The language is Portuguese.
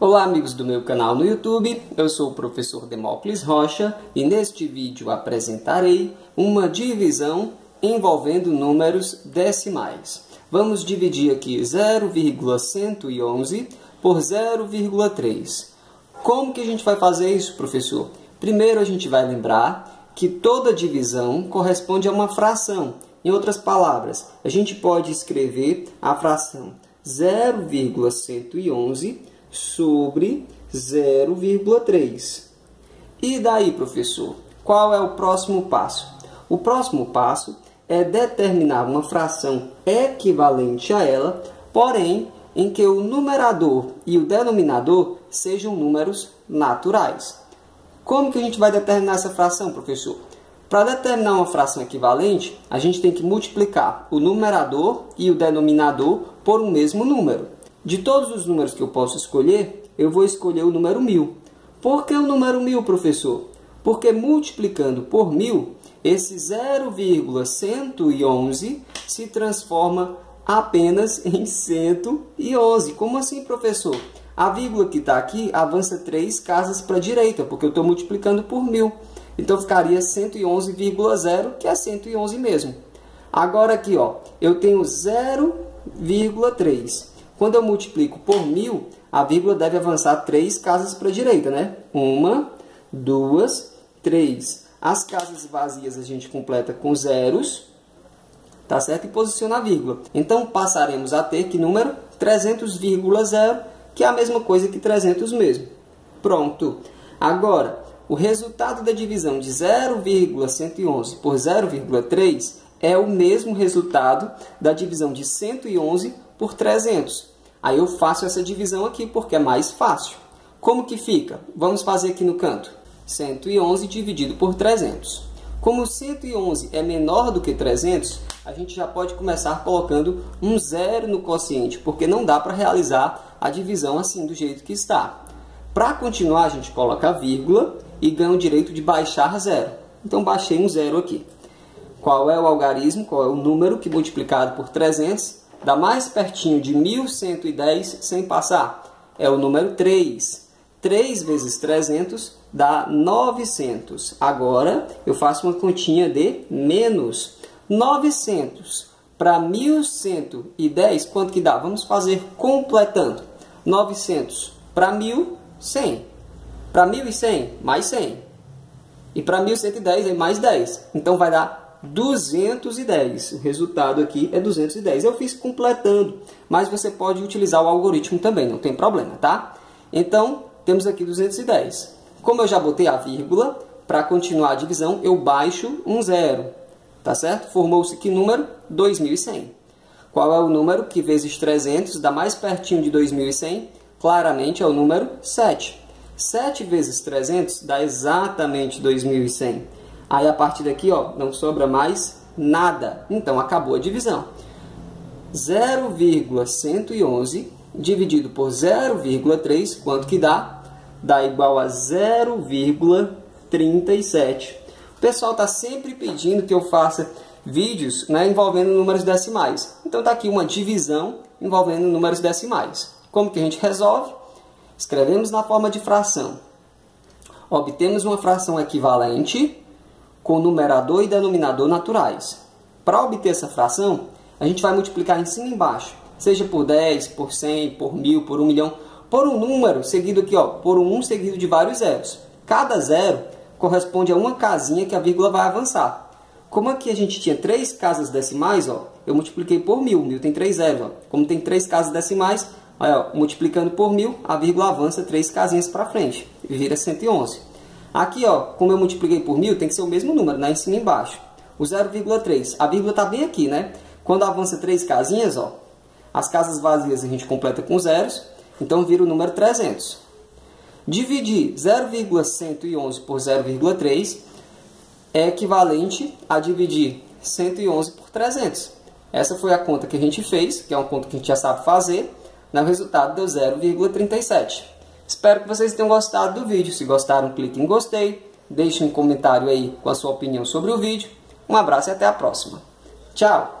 Olá amigos do meu canal no YouTube, eu sou o professor Demócles Rocha e neste vídeo apresentarei uma divisão envolvendo números decimais. Vamos dividir aqui 0,111 por 0,3. Como que a gente vai fazer isso, professor? Primeiro a gente vai lembrar que toda divisão corresponde a uma fração. Em outras palavras, a gente pode escrever a fração 0,111 sobre 0,3. E daí, professor? Qual é o próximo passo? O próximo passo é determinar uma fração equivalente a ela, porém em que o numerador e o denominador sejam números naturais. Como que a gente vai determinar essa fração, professor? Para determinar uma fração equivalente, a gente tem que multiplicar o numerador e o denominador por um mesmo número. De todos os números que eu posso escolher, eu vou escolher o número 1000. Por que o número 1000, professor? Porque multiplicando por 1000, esse 0,111 se transforma apenas em 111. Como assim, professor? A vírgula que está aqui avança três casas para a direita, porque eu estou multiplicando por 1000. Então ficaria 111,0, que é 111 mesmo. Agora aqui, ó, eu tenho 0,3. Quando eu multiplico por 1000, a vírgula deve avançar três casas para a direita, né? Uma, duas, três. As casas vazias a gente completa com zeros, tá certo? E posiciona a vírgula. Então passaremos a ter que número 300,0, que é a mesma coisa que 300 mesmo. Pronto. Agora, o resultado da divisão de 0,111 por 0,3 é o mesmo resultado da divisão de 111 por 300. Aí eu faço essa divisão aqui porque é mais fácil. Como que fica? Vamos fazer aqui no canto. 111 dividido por 300. Como 111 é menor do que 300, a gente já pode começar colocando um zero no quociente, porque não dá para realizar a divisão assim do jeito que está. Para continuar, a gente coloca a vírgula e ganha o direito de baixar zero. Então, baixei um zero aqui. Qual é o algarismo? Qual é o número que multiplicado por 300 dá mais pertinho de 1110 sem passar? É o número 3. 3 vezes 300 dá 900. Agora eu faço uma continha de menos 900 para 1110, quanto que dá? Vamos fazer completando. 900 para 1000, 100. Para 1100, mais 100. E para 1110 é mais 10. Então vai dar 210. O resultado aqui é 210. Eu fiz completando, mas você pode utilizar o algoritmo também, não tem problema, tá? Então, temos aqui 210. Como eu já botei a vírgula, para continuar a divisão, eu baixo um zero, tá certo? Formou-se que número? 2100. Qual é o número que vezes 300 dá mais pertinho de 2100? Claramente é o número 7. 7 vezes 300 dá exatamente 2100. Aí a partir daqui, ó, não sobra mais nada. Então acabou a divisão. 0,111 dividido por 0,3, quanto que dá? Dá igual a 0,37. O pessoal está sempre pedindo que eu faça vídeos né, envolvendo números decimais. Então está aqui uma divisão envolvendo números decimais. Como que a gente resolve? Escrevemos na forma de fração. Obtemos uma fração equivalente com numerador e denominador naturais. Para obter essa fração, a gente vai multiplicar em cima e embaixo, seja por 10, por 100, por 1000, por 1 milhão, por um número seguido aqui, ó, por um 1 seguido de vários zeros. Cada zero corresponde a uma casinha que a vírgula vai avançar. Como aqui a gente tinha três casas decimais, ó, eu multipliquei por 1000, 1000 tem três zeros. Ó. Como tem três casas decimais, ó, multiplicando por 1000, a vírgula avança três casinhas para frente e vira 111. Aqui, ó, como eu multipliquei por mil, tem que ser o mesmo número, né? Em cima e embaixo. O 0,3. A vírgula está bem aqui, né? Quando avança três casinhas, ó, as casas vazias a gente completa com zeros, então vira o número 300. Dividir 0,111 por 0,3 é equivalente a dividir 111 por 300. Essa foi a conta que a gente fez, que é uma conta que a gente já sabe fazer. Né? O resultado deu 0,37. Espero que vocês tenham gostado do vídeo. Se gostaram, clique em gostei. Deixe um comentário aí com a sua opinião sobre o vídeo. Um abraço e até a próxima. Tchau!